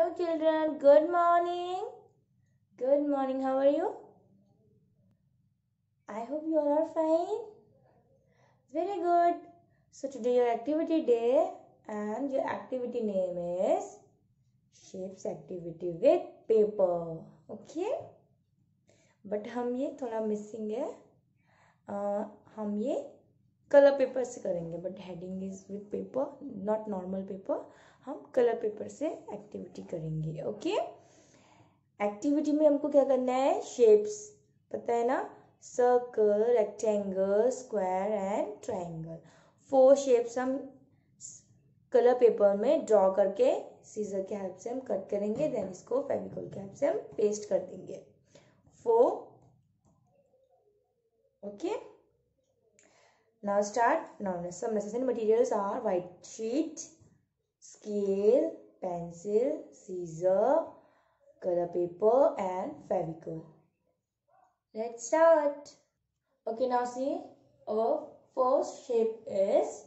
Hello children, good morning. Good morning, how are you? I hope you all are fine. Very good. So today your activity day and your activity name is shapes activity with paper. Okay? But हम ये थोड़ा missing है uh, हम ये colour paper से करेंगे but heading is with paper not normal paper हम colour paper से एक्टिविटी करेंगे ओके एक्टिविटी में हमको क्या करना है? शेप्स पता है ना? Circle rectangle square and triangle four shapes हम कलर पेपर में ड्रॉ करके सीजर के हेल्प से हम कट करेंगे देन इसको फेविकॉल के हेल्प से हम पेस्ट कर देंगे. Four okay now start. Now, some necessary materials are white sheet scale, pencil, scissor, color paper and fevicol let's start. Okay, now see our first shape is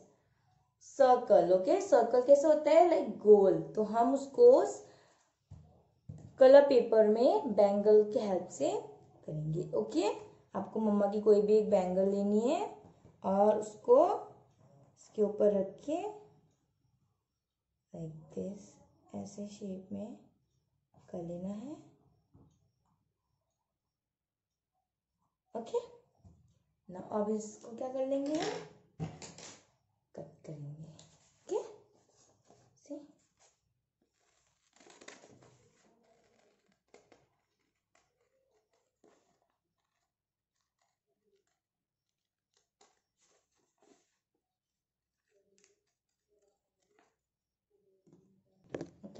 circle okay circle कैसे होता है? Like like गोल तो हम उसको colour paper में bangle के help से करेंगे. ओके आपको मम्मा की कोई भी एक बैंगल लेनी है और उसको इसके ऊपर रख के लाइक दिस ऐसे शेप में कर लेना है। ओके ना अब इसको क्या कर लेंगे कट करेंगे ओके सी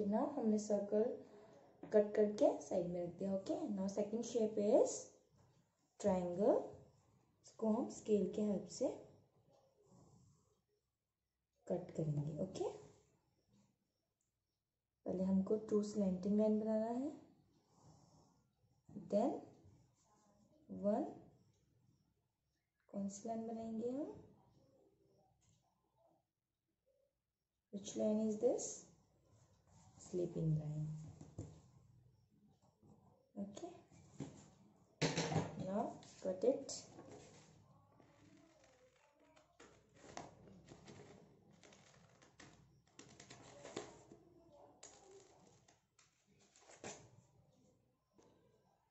ओके ना हमने सर्कल कट करके साइड में रख दिया okay now second shape is triangle इसको हम स्केल के हेल्प से कट करेंगे ओके पहले हमको टू स्लैंटिंग लाइन बनाना है। देन वन कौन सी लाइन बनाएँगे हम? Which line is this sleeping line okay. Now cut it.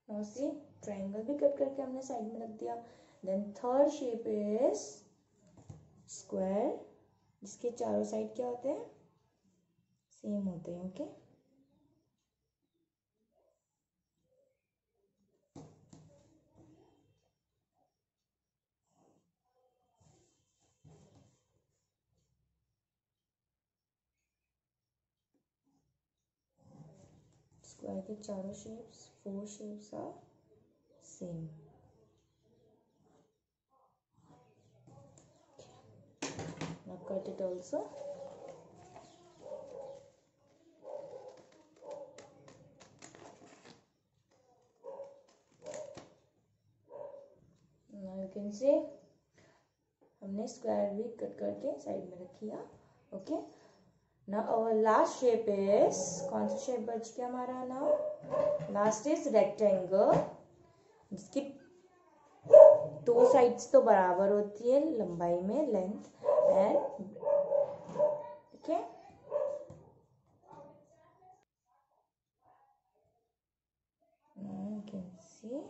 Now, see, triangle भी कट करके हमने साइड में रख दिया. Then third shape is square जिसके चारों साइड क्या होते हैं? सेम होते हैं ओके स्क्वायर के चारों shapes four shapes are same cut it also. Can हमने स्क्वायर भी कट करके साइड में रख लिया okay now our last shape is, कौन सा शेप बच गया हमारा now? लास्ट इज़ रेक्टेंगल जिसकी दो साइड्स तो बराबर होती है, लंबाई में length and okay you can see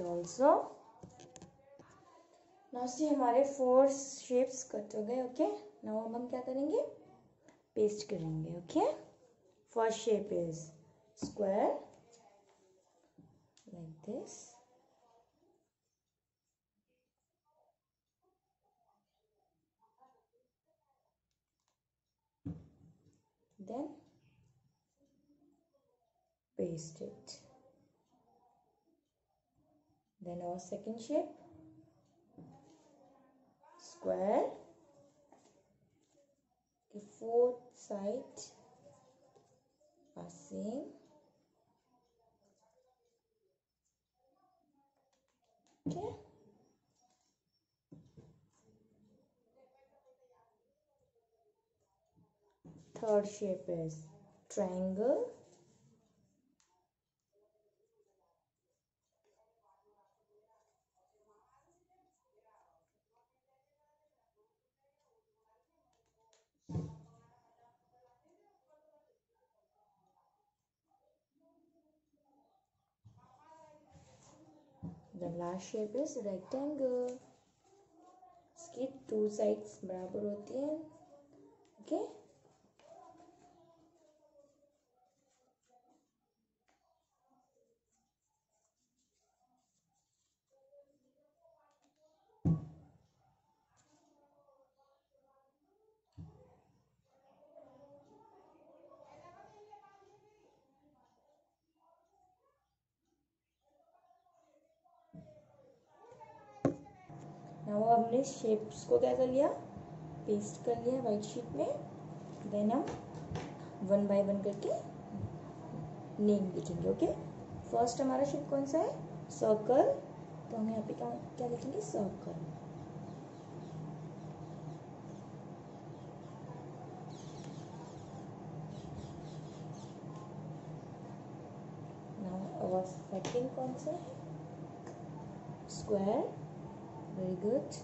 it also. Now see हमारे फोर शेप्स कट हो गए ओके नाउ हम क्या करेंगे? पेस्ट करेंगे okay first shape is square like this then paste it. Then our second shape. Square. The fourth side are same. Okay. Third shape is triangle the last shape is rectangle इसकी two sides बराबर होती हैं okay okay? now हमने shapes को क्या कर लिया? Paste कर लिया वाइट शीट में। देन हम वन बाय वन करके नेम लिखेंगे ओके फ़र्स्ट हमारा शेप कौन सा है? सर्कल तो हम यहाँ पे क्या क्या लिखेंगे? सर्कल सेकंड कौन सा है? Square very good.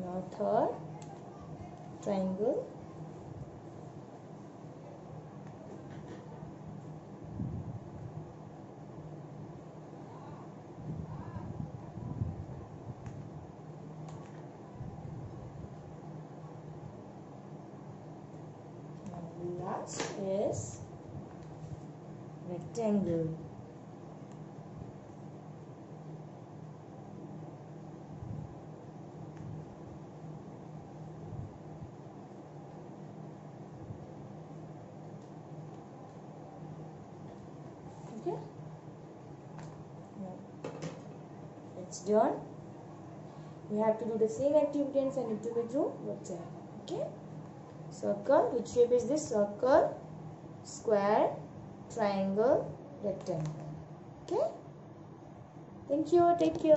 Now third triangle last is rectangle. Okay? It's done. We have to do the same activity and send it to the group. Okay? Circle which shape is this circle square triangle rectangle. Okay? Thank you. Take care